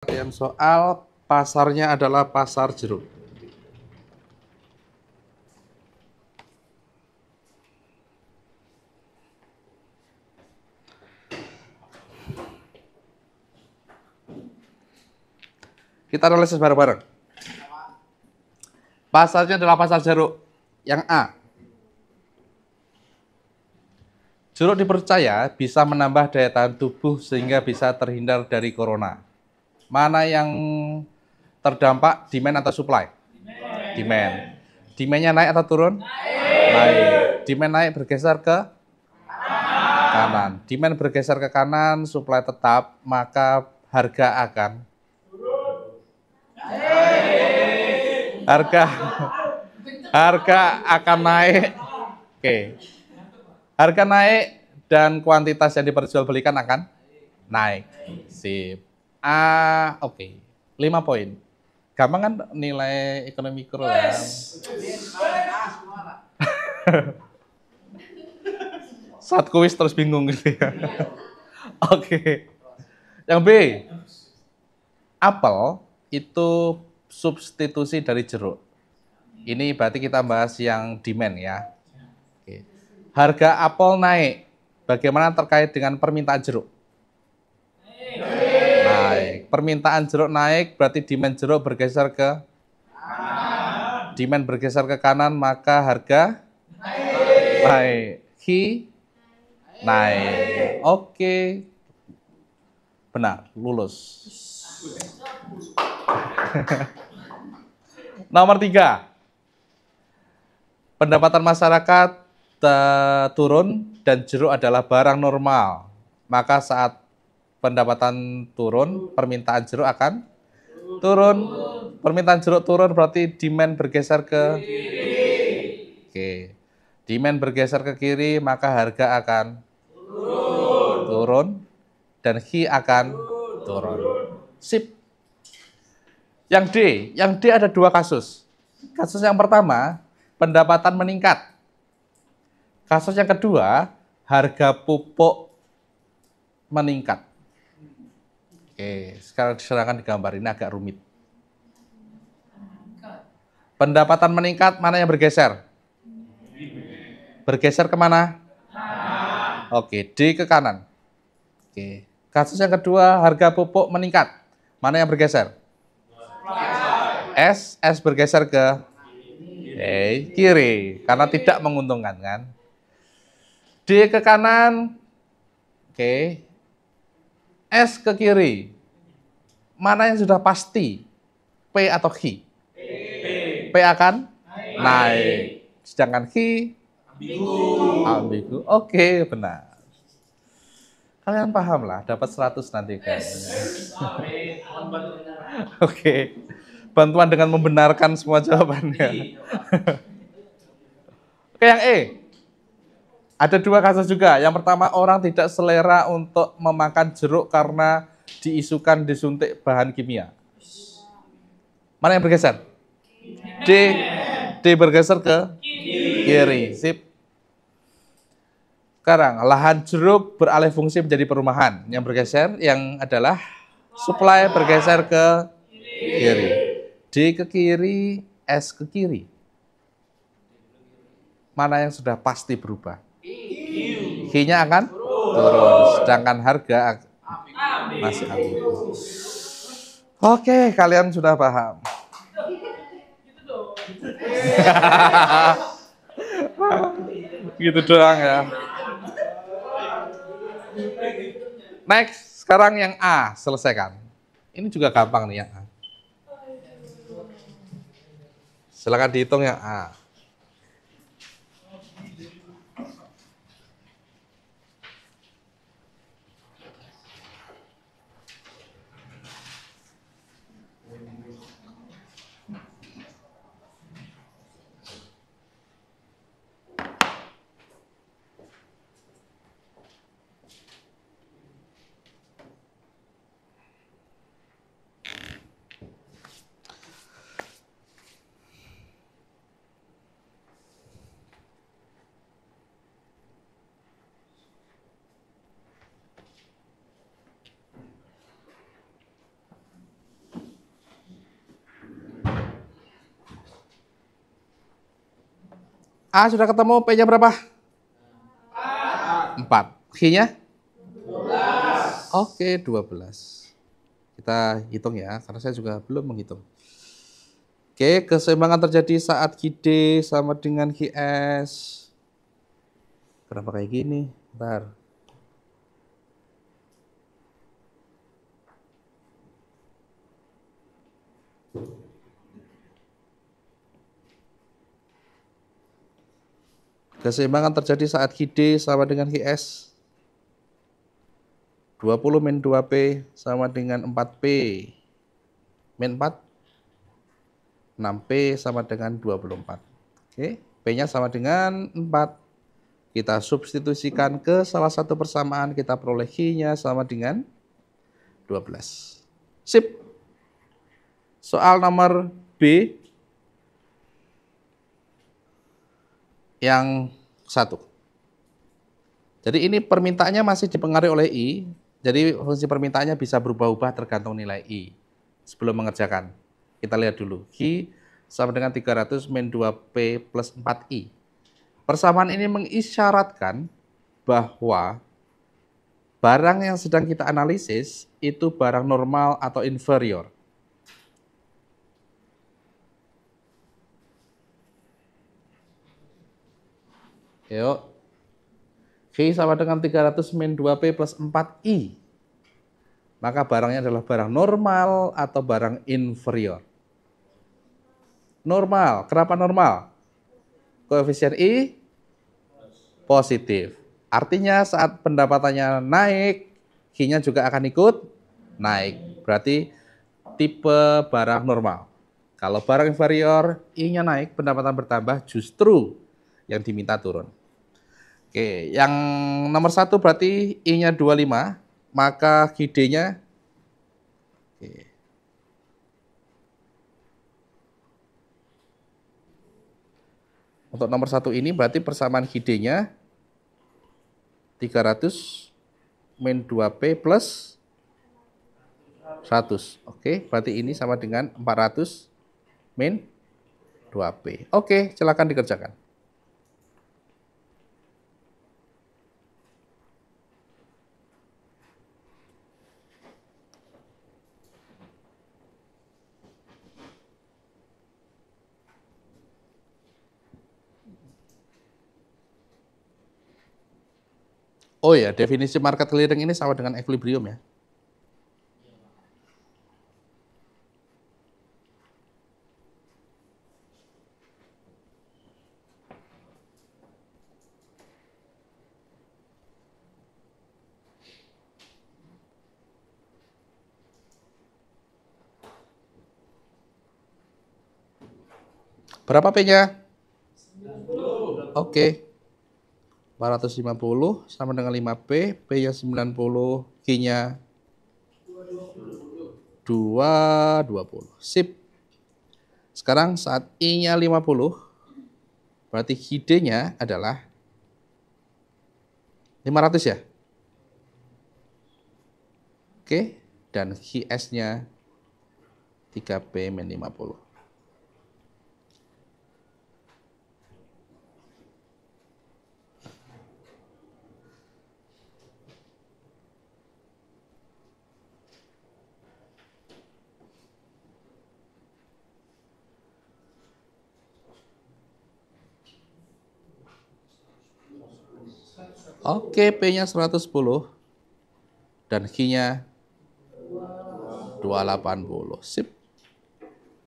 Perhatian soal pasarnya adalah pasar jeruk. Kita analisis bareng-bareng. Pasarnya adalah pasar jeruk. Yang A. Jeruk dipercaya bisa menambah daya tahan tubuh sehingga bisa terhindar dari corona. Mana yang terdampak demand atau supply? Demand. Demandnya naik atau turun? Naik. Demand naik bergeser ke kanan. Demand bergeser ke kanan, supply tetap, maka harga akan harga harga akan naik. Oke. Harga naik dan kuantitas yang diperjualbelikan akan naik. Sip. Ah, oke. Okay. 5 poin. Gampang kan nilai ekonomi mikro ya. Saat kuis terus bingung gitu ya. oke. Okay. Yang B. Apel itu substitusi dari jeruk. Ini berarti kita bahas yang demand ya. Oke. Harga apel naik. Bagaimana terkait dengan permintaan jeruk? Naik. Permintaan jeruk naik berarti demand jeruk bergeser ke Demand bergeser ke kanan maka harga naik. naik. Hi naik. Oke. Benar, lulus. Nomor tiga, pendapatan masyarakat uh, turun dan jeruk adalah barang normal. Maka saat pendapatan turun, permintaan jeruk akan turun. Permintaan jeruk turun berarti demand bergeser ke. Oke. Demand bergeser ke kiri, maka harga akan turun, turun dan hi akan turun. Sip. Yang D, yang D ada dua kasus. Kasus yang pertama, pendapatan meningkat. Kasus yang kedua, harga pupuk meningkat. Oke, sekarang silakan digambar ini agak rumit. Pendapatan meningkat, mana yang bergeser? Bergeser ke mana? Oke, D ke kanan. Oke, kasus yang kedua, harga pupuk meningkat. Mana yang bergeser? S, S bergeser ke E, kiri, karena tidak menguntungkan kan. D ke kanan, oke. S ke kiri, mana yang sudah pasti? P atau H? P. P akan naik. naik. Sedangkan H ambigu. Oke, benar. Kalian paham lah, dapat 100 nanti. Oke bantuan dengan membenarkan semua jawabannya. Oke, yang E. Ada dua kasus juga. Yang pertama, orang tidak selera untuk memakan jeruk karena diisukan disuntik bahan kimia. Mana yang bergeser? D. D bergeser ke kiri. Sip. Sekarang, lahan jeruk beralih fungsi menjadi perumahan. Yang bergeser, yang adalah supply bergeser ke kiri. D ke kiri, S ke kiri. Mana yang sudah pasti berubah? H-nya akan turun, sedangkan harga masih ambigu. Oke, kalian sudah paham. gitu doang ya. Next, sekarang yang A, selesaikan. Ini juga gampang nih yang A. Silakan dihitung yang A. A sudah ketemu, P-nya berapa? 4. Q-nya? 12. Oke, 12. Kita hitung ya, karena saya juga belum menghitung. Oke, keseimbangan terjadi saat QD sama dengan QS. Kenapa kayak gini? Bentar. Keseimbangan terjadi saat QD sama dengan QS. 20 min 2P sama dengan 4P. Min 4. 6P sama dengan 24. Oke, P-nya sama dengan 4. Kita substitusikan ke salah satu persamaan, kita peroleh Q-nya sama dengan 12. Sip. Soal nomor B yang satu. Jadi ini permintaannya masih dipengaruhi oleh I, jadi fungsi permintaannya bisa berubah-ubah tergantung nilai I sebelum mengerjakan. Kita lihat dulu. Q sama dengan 300 min 2P plus 4I. Persamaan ini mengisyaratkan bahwa barang yang sedang kita analisis itu barang normal atau inferior. Yuk. V sama dengan 300 min 2P plus 4I. Maka barangnya adalah barang normal atau barang inferior. Normal. Kenapa normal? Koefisien I positif. Artinya saat pendapatannya naik, Q-nya juga akan ikut naik. Berarti tipe barang normal. Kalau barang inferior, I-nya naik, pendapatan bertambah, justru yang diminta turun. Oke, yang nomor satu berarti I-nya 25, maka GD-nya. Untuk nomor satu ini berarti persamaan GD-nya 300 min 2P plus 100. Oke, berarti ini sama dengan 400 min 2P. Oke, silakan dikerjakan. Oh ya, definisi market clearing ini sama dengan equilibrium ya. Berapa P-nya? Oke. Okay. 450 sama dengan 5P, P nya 90, Q-nya 220. Sip. Sekarang saat I-nya 50, berarti ID-nya adalah 500 ya? Oke, dan QS-nya 3P min 50. Oke, P-nya 110 dan Q-nya 280. Sip.